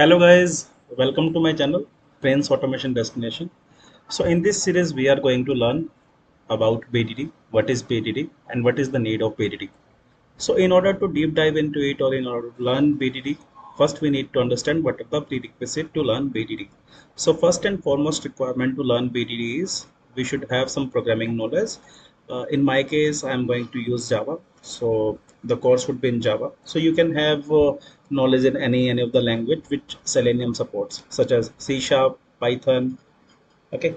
hello guys. Welcome to my channel Prince automation destination. So in this series we are going to learn about bdd what is bdd and what is the need of bdd so in order to deep dive into it or in order to learn bdd first we need to understand what are the prerequisite to learn bdd so first and foremost requirement to learn bdd is we should have some programming knowledge. Uh, in my case i'm going to use java so the course would be in java. So you can have uh, knowledge in any any of the language which selenium supports such as c sharp python okay?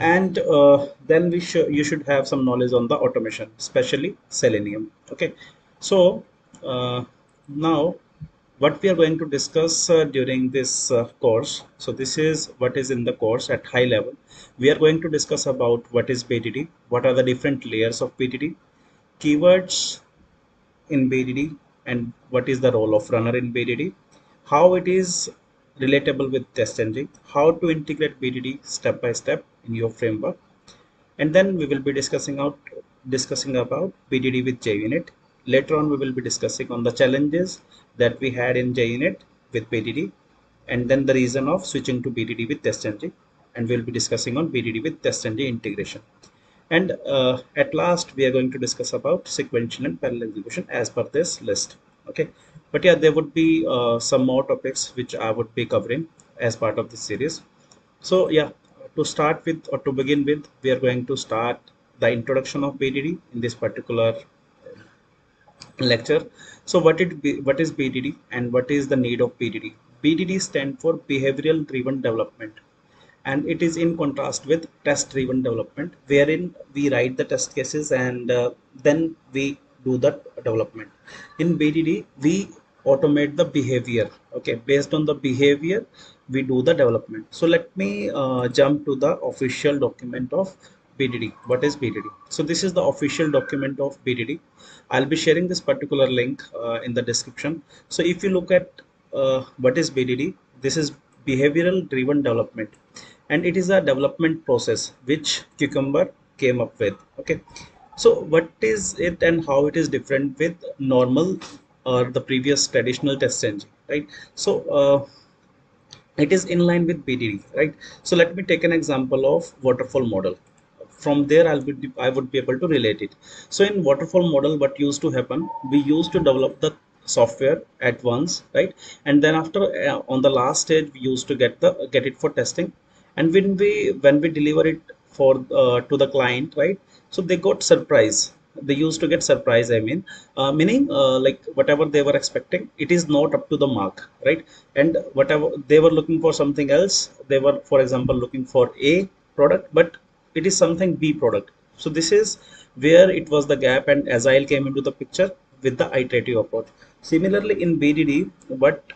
And uh, then we should you should have some knowledge on the automation especially selenium okay? So uh, now what we are going to discuss uh, during this uh, course so this is what is in the course at high level. We are going to discuss about what is bdd what are the different layers of bdd keywords in bdd and what is the role of runner in BDD, how it is relatable with TestNG, how to integrate BDD step by step in your framework, and then we will be discussing out discussing about BDD with JUnit. Later on, we will be discussing on the challenges that we had in JUnit with BDD, and then the reason of switching to BDD with TestNG, and we'll be discussing on BDD with TestNG integration and uh, at last we are going to discuss about sequential and parallel execution as per this list. Okay? But yeah there would be uh, some more topics which i would be covering as part of this series. So yeah to start with or to begin with we are going to start the introduction of bdd in this particular uh, lecture. So what it be, what is bdd and what is the need of bdd bdd stand for behavioral driven development and it is in contrast with test driven development wherein we write the test cases and uh, then we do the development. In bdd we automate the behavior okay? Based on the behavior we do the development. So let me uh, jump to the official document of bdd what is bdd so this is the official document of bdd i'll be sharing this particular link uh, in the description. So if you look at uh, what is bdd this is behavioral driven development and it is a development process which cucumber came up with okay? So what is it and how it is different with normal or the previous traditional TestNG right? So uh, it is in line with bdd right? So let me take an example of waterfall model. From there i'll be i would be able to relate it. So in waterfall model what used to happen we used to develop the software at once right? And then after uh, on the last stage we used to get the get it for testing and when we when we deliver it for uh, to the client right so they got surprise they used to get surprise i mean. Uh, meaning uh, like whatever they were expecting it is not up to the mark right? And whatever they were looking for something else. They were for example looking for a product but it is something b product. So this is where it was the gap and agile came into the picture with the iterative approach. Similarly in bdd what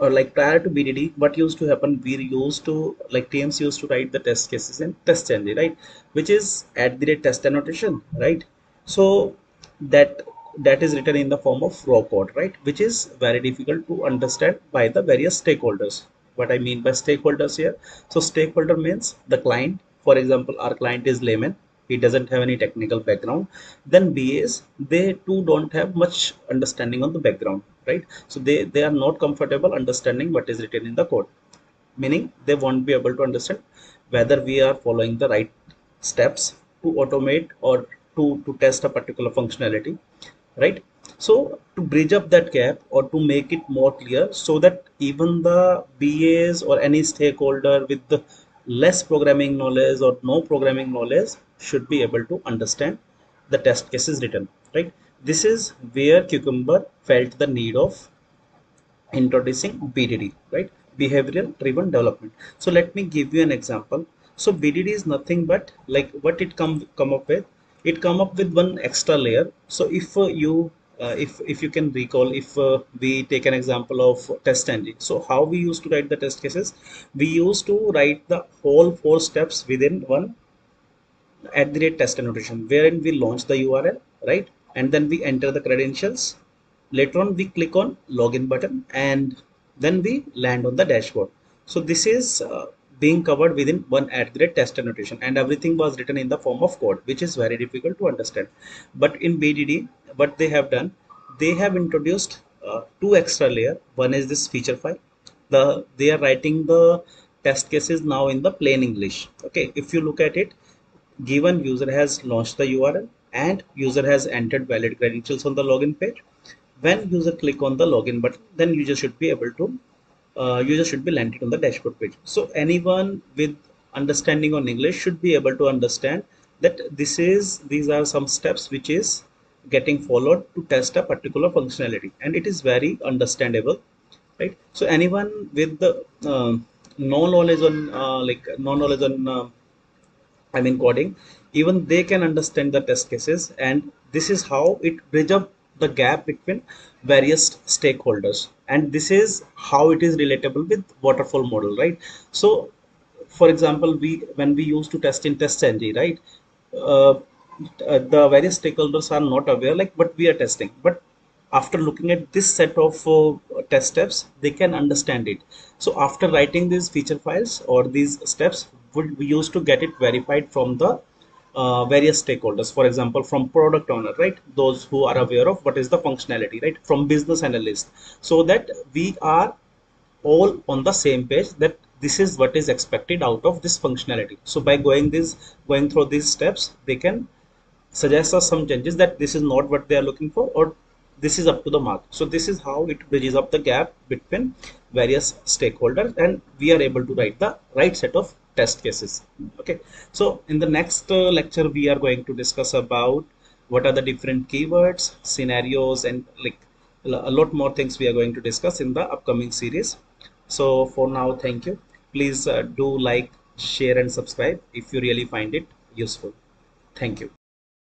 or like prior to BDD, what used to happen, we used to, like teams used to write the test cases in test TestNG, right? Which is at the rate test annotation, right? So that that is written in the form of raw code, right? Which is very difficult to understand by the various stakeholders. What I mean by stakeholders here. So stakeholder means the client. For example, our client is layman he doesn't have any technical background. Then bas they too don't have much understanding on the background right? So they they are not comfortable understanding what is written in the code. Meaning they won't be able to understand whether we are following the right steps to automate or to to test a particular functionality right? So to bridge up that gap or to make it more clear so that even the bas or any stakeholder with the less programming knowledge or no programming knowledge should be able to understand the test cases written right this is where Cucumber felt the need of introducing BDD, right? Behavioral driven development. So let me give you an example. So BDD is nothing but like what it come come up with. It come up with one extra layer. So if uh, you uh, if if you can recall if uh, we take an example of TestNG so how we used to write the test cases? We used to write the whole four steps within one at the rate test annotation wherein we launch the url right? And then we enter the credentials. Later on we click on login button and then we land on the dashboard. So this is uh, being covered within one at the test annotation and everything was written in the form of code which is very difficult to understand. But in bdd what they have done they have introduced uh, two extra layer. One is this feature file. The they are writing the test cases now in the plain english. Okay if you look at it given user has launched the url and user has entered valid credentials on the login page when user click on the login button then user should be able to uh, user should be landed on the dashboard page. So anyone with understanding on english should be able to understand that this is these are some steps which is getting followed to test a particular functionality. And it is very understandable right? So anyone with the uh, no knowledge on uh, like no knowledge on uh, i mean coding even they can understand the test cases. And this is how it bridge up the gap between various stakeholders. And this is how it is relatable with waterfall model right? So for example we when we used to test in test TestNG right uh, uh, the various stakeholders are not aware like but we are testing. But after looking at this set of uh, test steps they can understand it. So after writing these feature files or these steps would we used to get it verified from the uh, various stakeholders. For example from product owner right? Those who are aware of what is the functionality right? From business analyst. So that we are all on the same page that this is what is expected out of this functionality. So by going this going through these steps they can suggest us some changes that this is not what they are looking for or this is up to the mark. So this is how it bridges up the gap between various stakeholders and we are able to write the right set of test cases. Okay. So in the next uh, lecture we are going to discuss about what are the different keywords scenarios and like a lot more things we are going to discuss in the upcoming series. So for now thank you. Please uh, do like share and subscribe if you really find it useful. Thank you